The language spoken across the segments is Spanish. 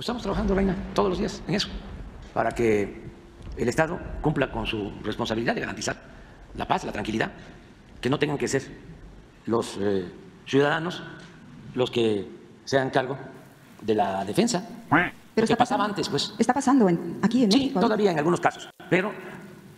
Pues estamos trabajando, Reina, todos los días en eso, para que el Estado cumpla con su responsabilidad de garantizar la paz, la tranquilidad, que no tengan que ser los eh, ciudadanos los que se hagan cargo de la defensa. Pero Lo que pasaba pasando- antes, pues. Está pasando en- aquí en Sí, todavía en algunos casos, pero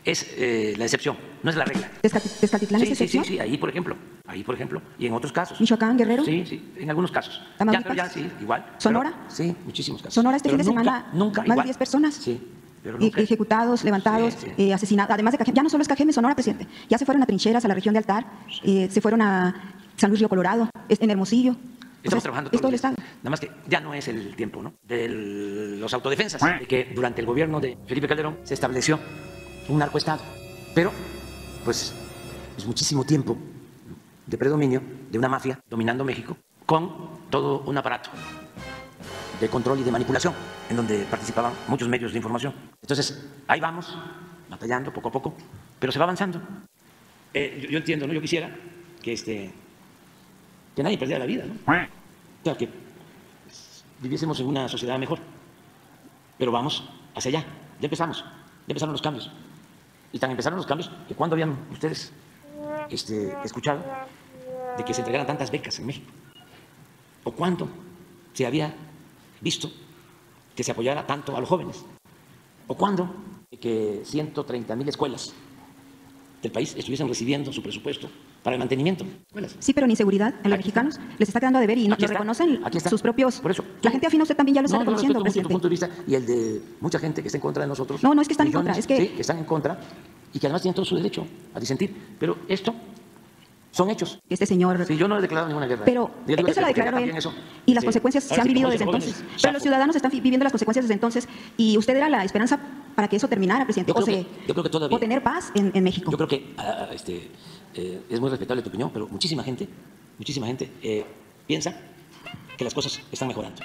es eh, la excepción, no es la regla. Tezcati- Tezcatitlán Sí, es sí, sí, excepción. sí, ahí por ejemplo, ahí por ejemplo, y en otros casos. Michoacán, Guerrero. Sí, sí, en algunos casos. Ya, ¿Tamaulipas? pero ya sí, igual. ¿Sonora? Pero- sí, muchísimos casos. Sonora este Pero fin de semana, nunca más de igual. 10 personas. Sí, pero nunca. ejecutados, levantados, Sí, sí. eh, asesinados. Además de Cajeme, ya no solo es Cajeme, Sonora, presidente. Ya se fueron a trincheras, a la región de Altar, eh, se fueron a San Luis Río Colorado, en Hermosillo. Estamos trabajando todo el. Estado. Nada más que ya no es el tiempo, ¿no? De los autodefensas, de que durante el gobierno de Felipe Calderón se estableció un narcoestado. Pero, pues, es muchísimo tiempo de predominio de una mafia dominando México con todo un aparato de control y de manipulación, en donde participaban muchos medios de información. Entonces, ahí vamos, batallando poco a poco, pero se va avanzando. Eh, yo, entiendo, ¿no? Yo quisiera que este que nadie perdiera la vida, ¿no? O sea, que viviésemos en una sociedad mejor. Pero vamos hacia allá. Ya empezamos. Ya empezaron los cambios. Y tan empezaron los cambios que cuando habían ustedes este, escuchado de que se entregaran tantas becas en México. O cuándo se había visto que se apoyara tanto a los jóvenes. O cuándo que 130 mil escuelas del país estuviesen recibiendo su presupuesto para el mantenimiento. escuelas. Sí, pero en inseguridad a los Aquí está. mexicanos les está quedando a deber y no lo reconocen sus propios. Por eso. La gente afín a usted también ya lo está No, reconociendo, tu presidente. punto de vista y el de mucha gente que está en contra de nosotros. No, no es que están en contra, es que- Sí, que están en contra y que además tienen todo su derecho a disentir. Pero esto son hechos. Este señor. Sí, yo no he declarado ninguna guerra. Pero digo eso la también él. eso, Y las sí. consecuencias Ahora se han sí, vivido desde entonces. Pero los ciudadanos están viviendo las consecuencias desde entonces. Y usted era la esperanza para que eso terminara, presidente. Yo o, creo se- que- yo creo que todavía- o tener paz en, en México. Yo creo que ah, este, eh, es muy respetable tu opinión, pero muchísima gente, muchísima gente eh, piensa que las cosas están mejorando.